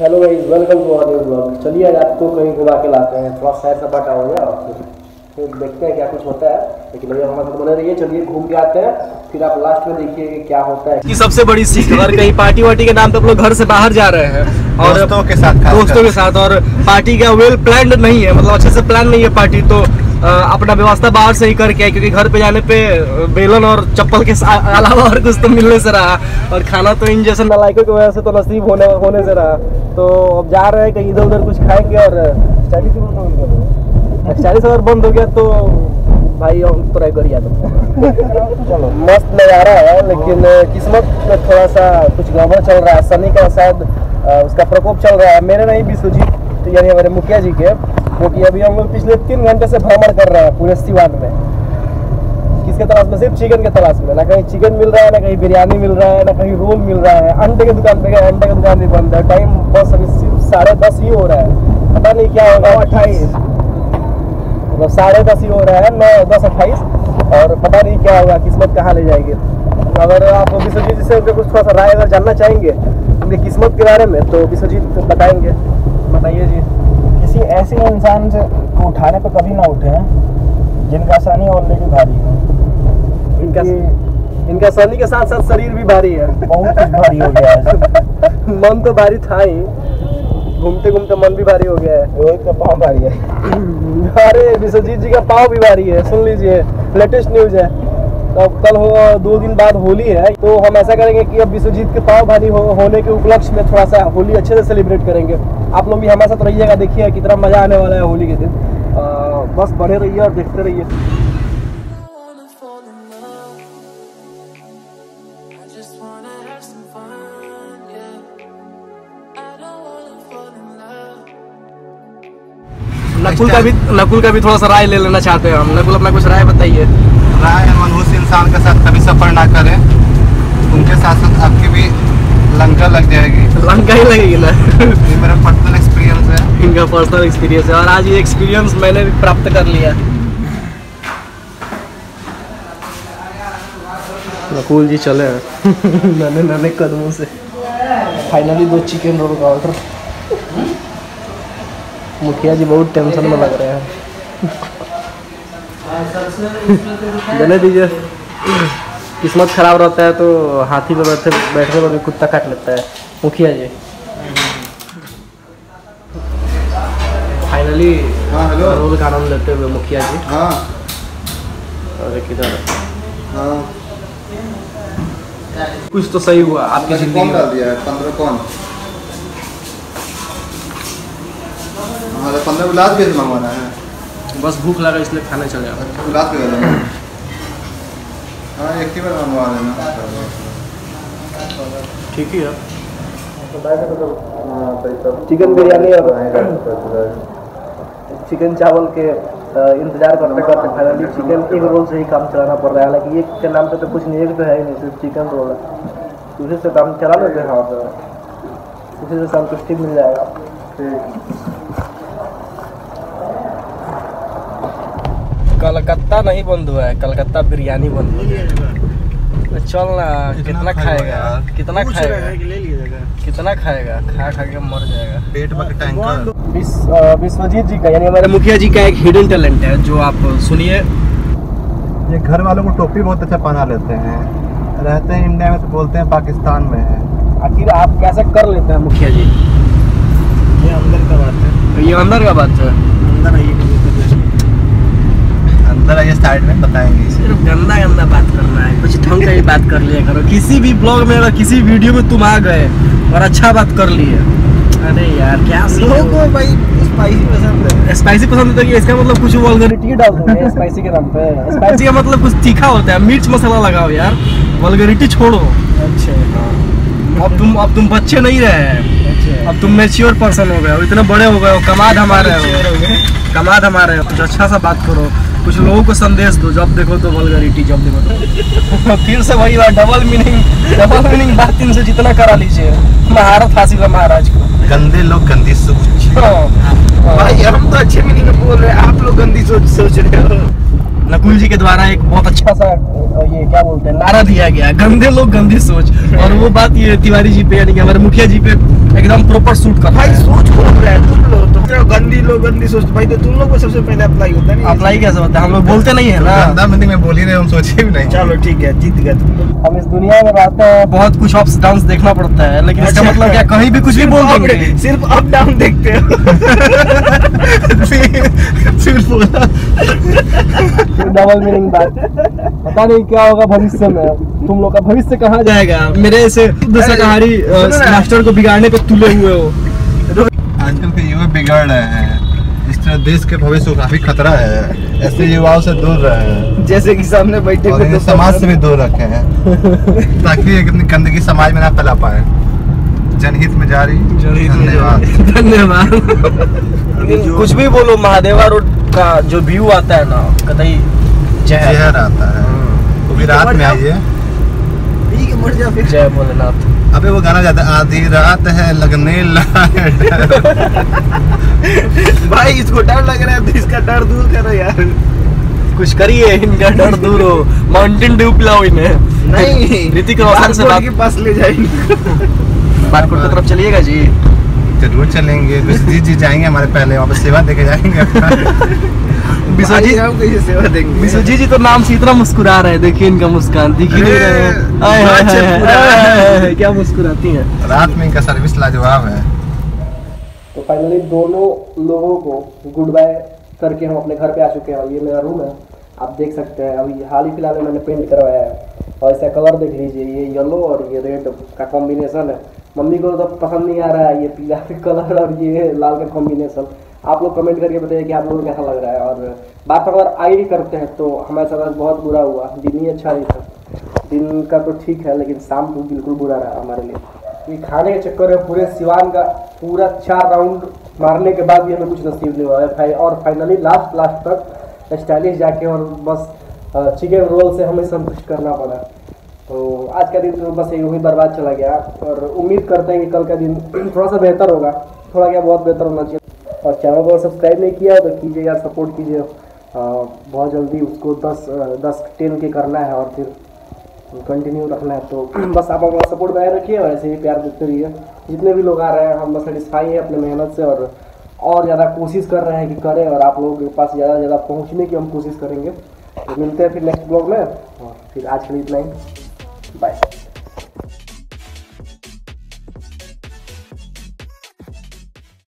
Hello guys welcome to our new blog चलिए आज आपको कहीं घुमा के लाते हैं। थोड़ा सैर सपाटा हो गया और फिर फिर देखते हैं क्या कुछ होता है। लेकिन भैया हमारे साथ बने रहिए। चलिए घूम के आते हैं। फिर आप लास्ट में देखिए कि क्या होता है। की सबसे बड़ी सीख अगर कहीं पार्टी वार्टी के नाम पे आप लोग घर से बाहर जा रहे हैं और दोस्तों के साथ दोस्तों के साथ और पार्टी का वेल प्लान नहीं है। मतलब अच्छे से प्लान नहीं है पार्टी तो अपना व्यवस्था बाहर से ही करके क्योंकि घर पे जाने पे बेलन और चप्पल के अलावा और कुछ तो मिलने से रहा। और खाना तो जैसे नलायकों की वजह से तो नसीब होने होने से रहा। तो अब जा रहे हैं कहीं इधर उधर कुछ खाएँगे और चालीस चालीस अगर बंद हो गया तो भाई ट्राई कर चलो, मस्त नज़ारा है, लेकिन किस्मत में थोड़ा सा कुछ गड़बड़ चल रहा है सनी का शायद उसका प्रकोप चल रहा है। मेरे नहीं विश्वजीत यानी हमारे मुखिया जी के। क्योंकि अभी हम लोग पिछले तीन घंटे से भ्रमण कर रहे हैं पूरे सिवान में। किसके तलाश में? सिर्फ़ चिकन के तलाश में। ना कहीं चिकन मिल रहा है, ना कहीं बिरयानी मिल रहा है, ना कहीं रोल मिल रहा है। अंडे की दुकान पे गए, अंडे की दुकान भी बंद है। टाइम बस अभी सिर्फ़ साढ़े दस ही हो रहा है। पता नहीं क्या होगा, अट्ठाईस। मतलब साढ़े दस ही हो रहा है, नौ, दस, अट्ठाईस। और पता नहीं क्या होगा, किस्मत कहाँ ले जाएगी। अगर आप विश्वजीत जी से उनके कुछ थोड़ा सा राय अगर जानना चाहेंगे, उनकी किस्मत के बारे में तो विश्वजीत बताएँगे। बताइए जी। किसी ऐसे इंसान से को उठाने पर कभी ना उठे हैं जिनका शनि ऑलरेडी भारी है। इनका इनका सनी के साथ साथ शरीर भी भारी है। बहुत भारी हो गया है। मन तो भारी था ही। घूमते घूमते मन भी भारी हो गया है। रोहित का पाँव भारी है। अरे विश्वजीत जी का पाव भी भारी है। सुन लीजिए लेटेस्ट न्यूज़ है। तो अब कल हो दो दिन बाद होली है तो हम ऐसा करेंगे कि अब विश्वजीत के पाव भारी हो, होने के उपलक्ष्य में थोड़ा सा होली अच्छे से सेलिब्रेट करेंगे। आप लोग भी हमारे साथ रहिएगा देखिए कितना मज़ा आने वाला है होली के दिन। आ, बस बने रहिए और देखते रहिए. नकुल का भी नकुल का भी थोड़ा सा राय ले लेना चाहते हैं हम। नकुल अपना कुछ राय बताइए। राय मनहूस इंसान के साथ कभी सफ़र ना करें उनके साथ साथ आपकी भी लंका लग जाएगी। लंका ही लगेगी ना। ये मेरा पर्सनल एक्सपीरियंस है। इनका पर्सनल एक्सपीरियंस है और आज ये एक्सपीरियंस मैंने भी प्राप्त कर लिया। नकुल जी चले हैं। नन्हे नन्हे कदमों से। फाइनली दो चिकन रोल का ऑर्डर मुखिया जी बहुत टेंशन में लग रहे हैं। देने दीजिए। किस्मत खराब रहता है तो हाथी पे बैठे बैठने पर भी कुत्ता काट लेता है। मुखिया जी। फाइनली हाँ हेलो रोल का आनंद लेते हुए मुखिया जी। हाँ। और एक इधर। हाँ। कुछ तो सही हुआ आपकी ज़िंदगी कौन डाल दिया है? पंद्रह कौन? हाँ पंद्रह गुलाब कैसे मंगवाना है। बस भूख लगा इसलिए खाने चले गुलाब के हाँ एक मंगवा लेना ठीक ही। है चिकन बिरयानी और चिकन चावल के इंतज़ार करते करते फाइनली चिकन एक रोल से ही काम चलाना पड़ रहा है। हालाँकि एक के नाम पे तो कुछ नहीं एक तो है ही नहीं सिर्फ़ चिकन रोल है। उसी से काम चला लेते हैं। हाँ सर उसी से संतुष्टि मिल जाएगा। कलकत्ता नहीं बंद हुआ है कलकत्ता बिरयानी बंद हुआ है। तो चल ना कितना खाएगा कितना खाएगा? कितना खाएगा? खा खा के मर जाएगा। पेट भर टैंकर विश्वजीत जी का यानी हमारे मुखिया जी का एक हिडन टैलेंट है जो आप सुनिए। ये घर वालों को टोपी बहुत अच्छा पहना लेते हैं। रहते हैं इंडिया में तो बोलते हैं पाकिस्तान में। है आखिर आप कैसे कर लेते हैं मुखिया जी? ये अंदर का बात है। ये अंदर का बात है। अंदर आइए अंदर आइए साइड में बताएँगे सिर्फ़ गंदा गंदा बात करना है। कुछ ढंग का ही बात कर लिया करो। किसी भी ब्लॉग में अगर किसी वीडियो में तुम आ गए और अच्छा बात कर लिए अरे यार क्या लोगों को भाई स्पाइसी पसंद है। स्पाइसी पसंद है तो इसका मतलब कुछ वल्गरिटी डाल देंगे स्पाइसी के नाम पे। स्पाइसी का मतलब कुछ तीखा होता है। मिर्च मसाला लगाओ यार। वल्गरिटी छोड़ो। अच्छा। अब तुम अब तुम बच्चे नहीं रहे हैं। अच्छा। अब तुम मेच्योर पर्सन हो गए हो इतने बड़े हो गए हो कमाद हमारे हो कमाद हमारे हो। कुछ अच्छा सा बात करो। कुछ लोगों को संदेश दो जब देखो तो वलगरिटी जब देखो तो फिर से वही बात डबल मीनिंग डबल मीनिंग बात इनसे जितना करा लीजिए। महारत हासिल है महाराज को। गंदे लोग गंदी सोच। हाँ। भाई हम तो अच्छे मीनिंग में बोल रहे हैं आप लोग गंदी सोच सोच रहे हो। नकुल जी के द्वारा एक बहुत अच्छा सा ये क्या बोलते हैं नारा दिया गया। गंदे लोग गंदी सोच। और वो बात ये तिवारी जी पे यानी कि हमारे मुखिया जी पे एकदम प्रॉपर सूट कर भाई सोच कौन रहा है तुम लोग तुम लोग गंदी लोग गंदी सोच। भाई तो तुम लोग को सबसे पहले अप्लाई होता है। नहीं अप्लाई कैसे होता है? हम लोग बोलते नहीं है ना। गंदा मंदी में बोल ही रहे हम सोचे भी नहीं। चलो ठीक है जीत गए तुम लोग। हम इस दुनिया में रहते हैं बहुत कुछ अप्स डाउन देखना पड़ता है लेकिन इसका अच्छा। मतलब क्या कहीं भी कुछ भी बोल सिर्फ़ देंगे। सिर्फ़ अप डाउन देखते हो। सिर्फ़ बोला डबल मीनिंग बात पता नहीं क्या होगा भविष्य में। तुम लोग का भविष्य कहाँ जाएगा? मेरे ऐसे शाकाहारी। मास्टर को बिगाड़ने पे तुले हुए हो। आजकल के युवा बिगाड़ रहे हैं। इस तरह देश के भविष्य को काफ़ी खतरा है। ऐसे युवाओं से दूर रहे। हैं जैसे कि सामने बैठे हुए तो समाज से भी दूर रखे। हैं ताकि अपनी गंदगी समाज में ना फैला पाए। जनहित में जारी धन्यवाद। धन्यवाद। कुछ भी बोलो महादेवा रोड का जो व्यू आता है ना कतई जय जहर आता है। वो भी रात में आइए। है मर जा फिर। जय भोलेनाथ। अबे वो गाना जाता है आधी रात है लगने लगा भाई इसको डर लग रहा है तो इसका डर दूर करो यार। कुछ करिए इनका डर दूर हो। माउंटेन ड्यू पिलाओ इन्हें। नहीं। ऋतिक रोशन से बात के पास ले जाएँगे। बारकोट की तरफ़ चलिएगा जी। ज़रूर चलेंगे। विश्वजीत जी जाएँगे हमारे पहले वहाँ पे सेवा देके जाएँगे विश्वजीत सेवा देंगे। विश्वजीत जी तो नाम से इतना मुस्कुरा रहे हैं। देखिए इनका मुस्कान दिख ही नहीं रहे हाय, हाय, हाय, हाय, हाय, क्या मुस्कुराती हैं। रात में इनका सर्विस लाजवाब है। तो फाइनली दोनों लोगों को गुड बाय करके हम अपने घर पे आ चुके हैं और ये मेरा रूम है। आप देख सकते हैं अभी हाल ही फ़िलहाल मैंने पेंट करवाया है। और इसका कलर देख लीजिए ये येलो और ये रेड का कॉम्बिनेशन है। मम्मी को तो पसंद नहीं आ रहा है ये पीला कलर और ये लाल का कॉम्बिनेशन आप लोग कमेंट करके बताइए कि आप लोगों को कैसा लग रहा है। और बात अगर आई करते हैं तो हमारे साथ बहुत बुरा हुआ। दिन ही अच्छा नहीं था। दिन का तो ठीक है, लेकिन शाम को बिल्कुल बुरा रहा हमारे लिए। ये खाने के चक्कर में पूरे सिवान का पूरा चार राउंड मारने के बाद भी हमें कुछ नसीब नहीं हुआ। है और फाइनली लास्ट लास्ट तक स्टाइलिश जाके और बस चिकन रोल से हमें संतुष्ट करना पड़ा। तो आज का दिन तो बस यूँ ही बर्बाद चला गया। और उम्मीद करते हैं कि कल का दिन थोड़ा सा बेहतर होगा। थोड़ा क्या बहुत बेहतर होना चाहिए। और चैनल को सब्सक्राइब नहीं किया तो कीजिए यार, सपोर्ट कीजिए। बहुत जल्दी उसको दस दस टेन के करना है और फिर कंटिन्यू रखना है। तो बस आप अपना सपोर्ट बनाए रखिए और ऐसे ही प्यार देते रहिए। जितने भी लोग आ रहे हैं, हम बस सेटिस्फाई हैं अपने मेहनत से और और ज़्यादा कोशिश कर रहे हैं कि करें और आप लोगों के पास ज़्यादा से ज़्यादा पहुँचने की हम कोशिश करेंगे। तो मिलते हैं फिर नेक्स्ट ब्लॉग में और फिर आज के लिए इतना ही। बाय